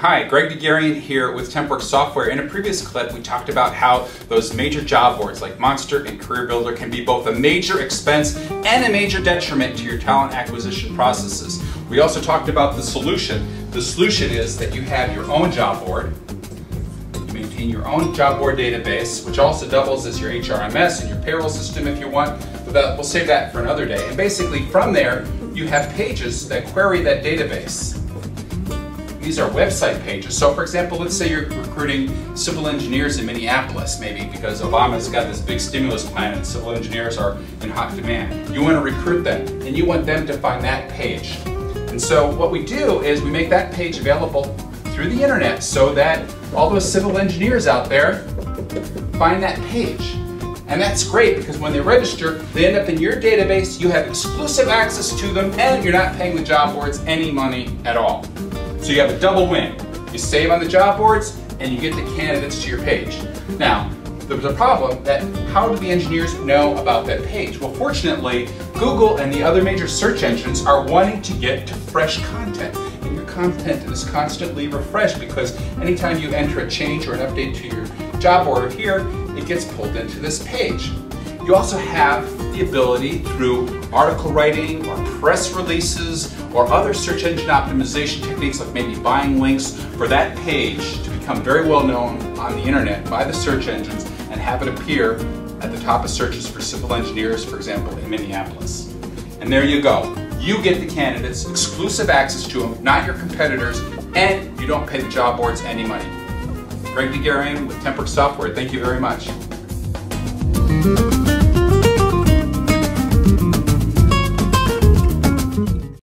Hi, Gregg Dourgarian here with TempWorks Software. In a previous clip, we talked about how those major job boards like Monster and CareerBuilder can be both a major expense and a major detriment to your talent acquisition processes. We also talked about the solution. The solution is that you have your own job board, you maintain your own job board database, which also doubles as your HRMS and your payroll system if you want, but we'll save that for another day. And basically from there, you have pages that query that database these are website pages. So for example, let's say you're recruiting civil engineers in Minneapolis, maybe because Obama's got this big stimulus plan and civil engineers are in hot demand. You want to recruit them and you want them to find that page. And so what we do is we make that page available through the internet so that all those civil engineers out there find that page. And that's great because when they register, they end up in your database, you have exclusive access to them, and you're not paying the job boards any money at all. So you have a double win. You save on the job boards and you get the candidates to your page. Now, there was a problem that how do the engineers know about that page? Well, fortunately, Google and the other major search engines are wanting to get to fresh content. And your content is constantly refreshed because anytime you enter a change or an update to your job board here, it gets pulled into this page. You also have the ability through article writing or press releases or other search engine optimization techniques like maybe buying links for that page to become very well known on the internet by the search engines and have it appear at the top of searches for civil engineers, for example, in Minneapolis. And there you go. You get the candidates, exclusive access to them, not your competitors, and you don't pay the job boards any money. Gregg Dourgarian with TempWorks Software, thank you very much.